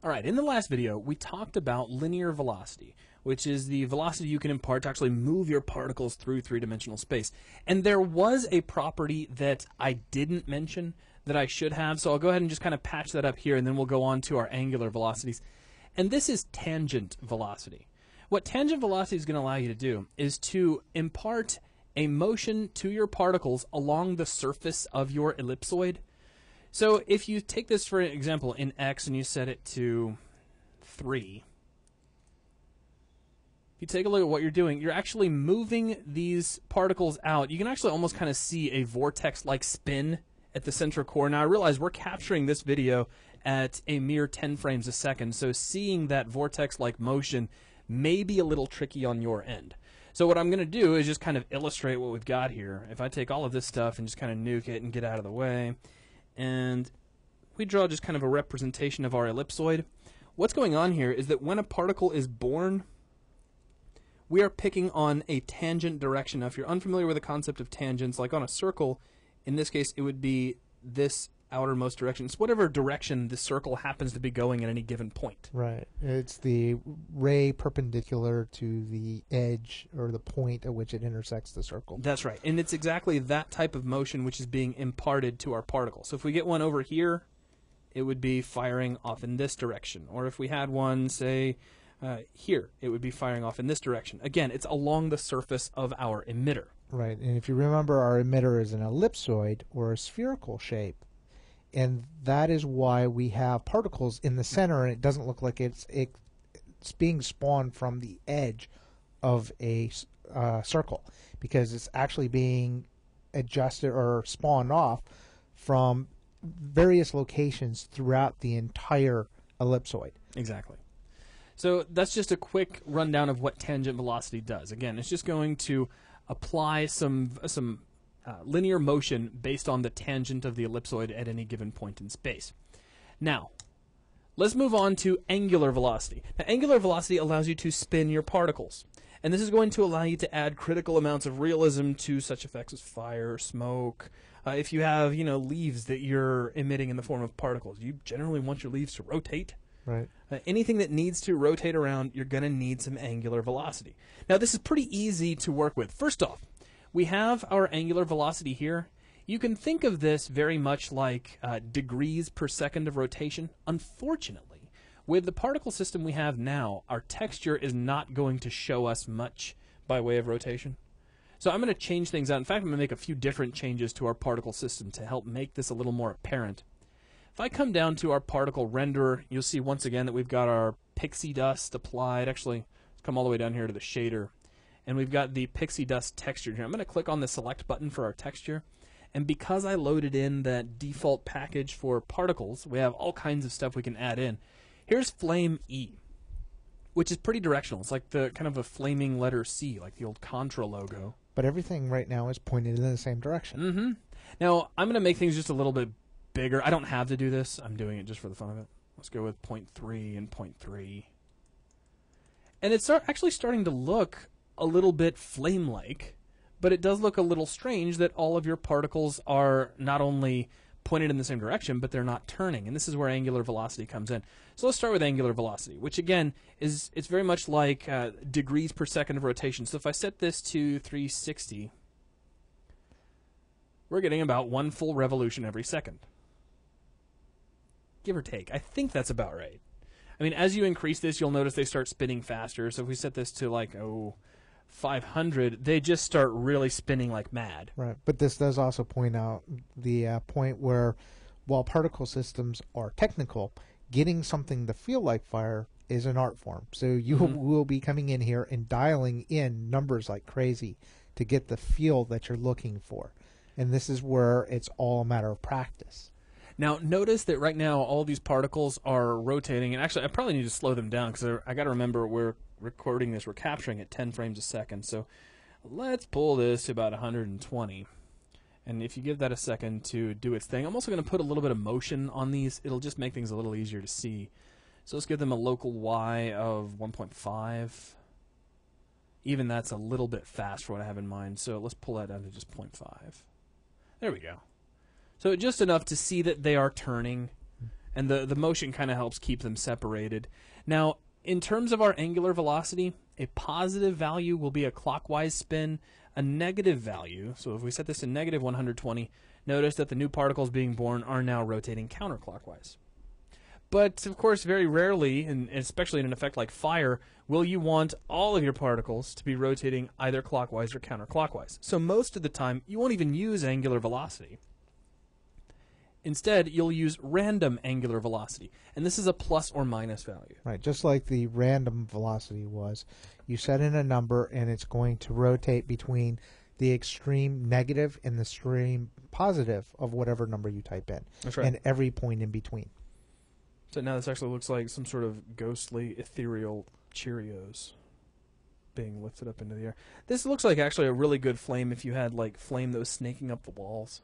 All right, in the last video, we talked about linear velocity, which is the velocity you can impart to actually move your particles through three-dimensional space. And there was a property that I didn't mention that I should have, so I'll go ahead and just kind of patch that up here, and then we'll go on to our angular velocities. And this is tangent velocity. What tangent velocity is going to allow you to do is to impart a motion to your particles along the surface of your ellipsoid so if you take this for example in x and you set it to 3, if you take a look at what you're doing, you're actually moving these particles out. You can actually almost kind of see a vortex-like spin at the central core. Now I realize we're capturing this video at a mere 10 frames a second, so seeing that vortex-like motion may be a little tricky on your end. So what I'm going to do is just kind of illustrate what we've got here. If I take all of this stuff and just kind of nuke it and get out of the way, and we draw just kind of a representation of our ellipsoid. What's going on here is that when a particle is born, we are picking on a tangent direction. Now, if you're unfamiliar with the concept of tangents, like on a circle, in this case, it would be this outermost direction. It's whatever direction the circle happens to be going at any given point. Right. It's the ray perpendicular to the edge or the point at which it intersects the circle. That's right. And it's exactly that type of motion which is being imparted to our particle. So if we get one over here, it would be firing off in this direction. Or if we had one, say, uh, here, it would be firing off in this direction. Again, it's along the surface of our emitter. Right. And if you remember, our emitter is an ellipsoid or a spherical shape and that is why we have particles in the center and it doesn't look like it's it's being spawned from the edge of a uh, circle because it's actually being adjusted or spawned off from various locations throughout the entire ellipsoid. Exactly. So that's just a quick rundown of what tangent velocity does. Again, it's just going to apply some some uh, linear motion based on the tangent of the ellipsoid at any given point in space. Now, let's move on to angular velocity. Now, angular velocity allows you to spin your particles. And this is going to allow you to add critical amounts of realism to such effects as fire, smoke. Uh, if you have, you know, leaves that you're emitting in the form of particles, you generally want your leaves to rotate. Right. Uh, anything that needs to rotate around, you're going to need some angular velocity. Now, this is pretty easy to work with. First off, we have our angular velocity here. You can think of this very much like uh, degrees per second of rotation. Unfortunately, with the particle system we have now, our texture is not going to show us much by way of rotation. So I'm going to change things out. In fact, I'm going to make a few different changes to our particle system to help make this a little more apparent. If I come down to our particle renderer, you'll see once again that we've got our pixie dust applied. Actually, let's come all the way down here to the shader and we've got the pixie dust texture here. I'm going to click on the select button for our texture. And because I loaded in that default package for particles, we have all kinds of stuff we can add in. Here's Flame E, which is pretty directional. It's like the kind of a flaming letter C, like the old Contra logo. But everything right now is pointed in the same direction. Mm-hmm. Now, I'm going to make things just a little bit bigger. I don't have to do this. I'm doing it just for the fun of it. Let's go with 0.3 and 0.3. And it's actually starting to look a little bit flame like, but it does look a little strange that all of your particles are not only pointed in the same direction, but they're not turning. And this is where angular velocity comes in. So let's start with angular velocity, which again is it's very much like uh, degrees per second of rotation. So if I set this to 360, we're getting about one full revolution every second. Give or take. I think that's about right. I mean, as you increase this, you'll notice they start spinning faster. So if we set this to like, oh, 500, they just start really spinning like mad. Right. But this does also point out the uh, point where, while particle systems are technical, getting something to feel like fire is an art form. So you mm-hmm. will be coming in here and dialing in numbers like crazy to get the feel that you're looking for. And this is where it's all a matter of practice. Now, notice that right now all these particles are rotating, and actually, I probably need to slow them down because I got to remember we're recording this, we're capturing at 10 frames a second. So let's pull this to about 120. And if you give that a second to do its thing, I'm also going to put a little bit of motion on these. It'll just make things a little easier to see. So let's give them a local Y of 1.5. Even that's a little bit fast for what I have in mind. So let's pull that down to just 0.5. There we go. So just enough to see that they are turning. and the the motion kind of helps keep them separated. Now, in terms of our angular velocity, a positive value will be a clockwise spin. A negative value, so if we set this to negative 120, notice that the new particles being born are now rotating counterclockwise. But of course, very rarely, and especially in an effect like fire, will you want all of your particles to be rotating either clockwise or counterclockwise. So most of the time, you won't even use angular velocity. Instead, you'll use random angular velocity, and this is a plus or minus value. Right, just like the random velocity was. You set in a number and it's going to rotate between the extreme negative and the extreme positive of whatever number you type in. That's right. And every point in between. So now this actually looks like some sort of ghostly, ethereal Cheerios being lifted up into the air. This looks like actually a really good flame if you had like flame that was snaking up the walls.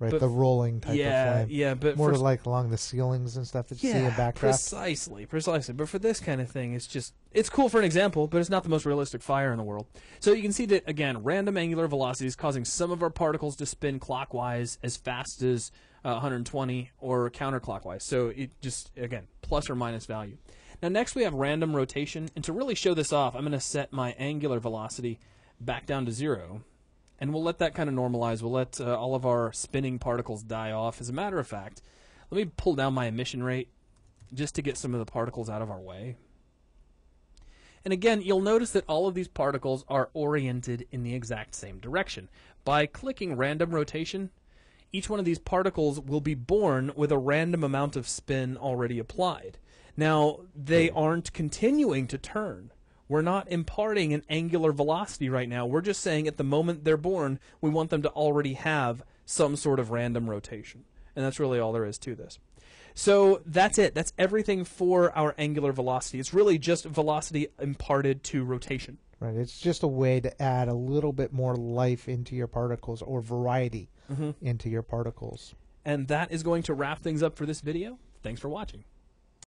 Right, But- the rolling type yeah, of flame. yeah, but More for like along the ceilings and stuff that you see in yeah, backdraft. precisely, precisely. But for this kind of thing, it's just it's cool for an example, but it's not the most realistic fire in the world. So you can see that again, random angular velocity is causing some of our particles to spin clockwise as fast as uh, 120 or counterclockwise. So it just again plus or minus value. Now next we have random rotation, and to really show this off, I'm going to set my angular velocity back down to zero. And we'll let that kind of normalize. We'll let uh, all of our spinning particles die off. As a matter of fact, let me pull down my emission rate just to get some of the particles out of our way. And again, you'll notice that all of these particles are oriented in the exact same direction. By clicking random rotation, each one of these particles will be born with a random amount of spin already applied. Now, they aren't continuing to turn. We're not imparting an angular velocity right now. We're just saying at the moment they're born, we want them to already have some sort of random rotation. And that's really all there is to this. So that's it. That's everything for our angular velocity. It's really just velocity imparted to rotation. Right, it's just a way to add a little bit more life into your particles or variety mm-hmm. into your particles. And that is going to wrap things up for this video. Thanks for watching.